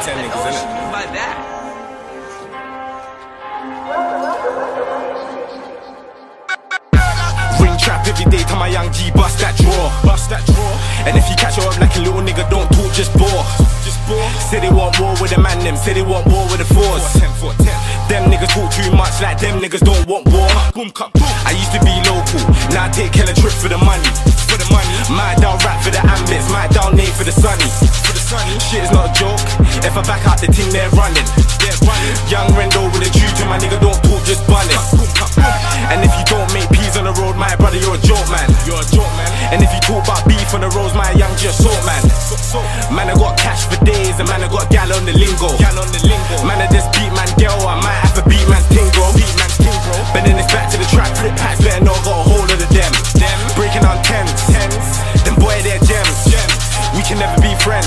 with 10 niggas in it. That. Trap every day, tell my young G bust that draw. Bust that draw. And if you catch her up like a little nigga, don't talk, just bore. Just bore. Say they want war with a the man, them. Say they want war with the fours. Four, ten, four, ten. Them niggas talk too much, like them niggas don't want war. Boom, cut, boom. I used to be local, now I take hella trips for the money. For the money. My down rap for the ambits, my down name for the sunny. For the sunny. Shit is not a joke. If I back out the team, they're running. They're running. Young Rendo with a truth, my nigga don't talk, just bun it. And if you don't make peas on the road, my brother, you're a joke, man. You're a joke, man. And if you talk about beef on the roads, my young just sort, man. Man, I got cash for days, and man, I got gal on the lingo. Gal on the lingo. Man, I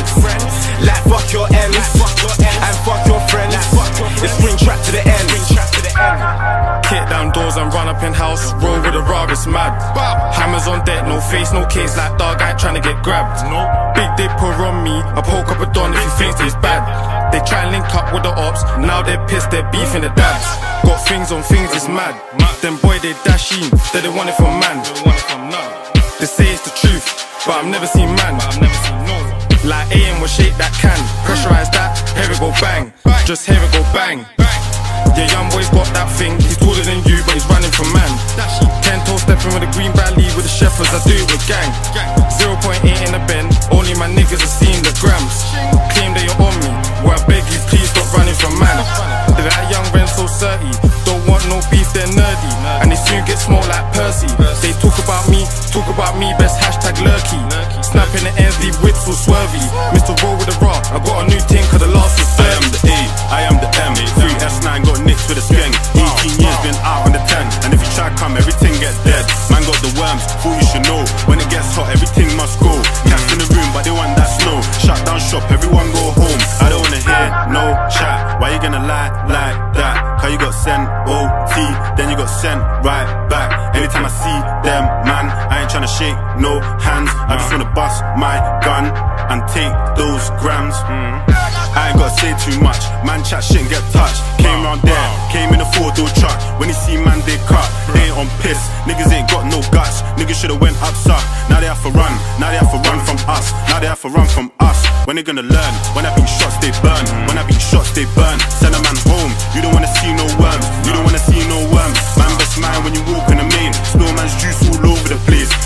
friends. Like fuck your ends. Like fuck your ends. And fuck your friends. Like fuck your friends. It's spring trap to the end. Spring trap to the end. Kick down doors and run up in house. Roll with a rug, it's mad. Hammers on deck, no face, no case, like dog ain't trying to get grabbed. No. Big dipper on me, I poke up a don if he thinks he's bad. They try and link up with the ops, now they're pissed, they're beefing the dads. Got things on things, it's mad. Them boy, they dashing, they don't want it from man. They say it's the truth, but I've never seen man. Like AM will shake that can, pressurize that, hear it go bang. Just hear it go bang. Yeah, young boy's got that thing. He's taller than you, but he's running from man. Ten toe stepping with a green valley with the shepherds. I do it with gang. 0.8 in the bend. Only my niggas are seeing the grams. Claim that you're on me. Well, I beg you, please stop running from man. That young Ren so surty. Don't want no beef, they're nerdy. And they soon get small like Percy. They talk about me, talk about me, best. Snapping the ends, leave whips all swervy. Mr. Roll with the raw. I got a new thing, cause the last is I am the A, I am the M. 3S9 got nicks with a skeng. 18 years been out on the 10. And if you try come, everything gets dead. Man got the worms, thought you should know. When it gets hot, everything must go. Cats in the room, but they want that snow. Shut down shop, everyone go home. I don't right back. Anytime I see them, man, I ain't tryna shake no hands. I just wanna bust my gun and take those grams. Mm. I ain't gotta say too much. Man chat shit and get touched. Came round there, came in a four door truck. When you see man, they cut. They ain't on piss. Niggas ain't got no guts. Niggas should've went up suck. Now they have to run. Now they have to run from us. Now they have to run from us. When they gonna learn? When I beat shots, they burn. When I beat shots, they burn. Send a man home. You don't wanna see no worms.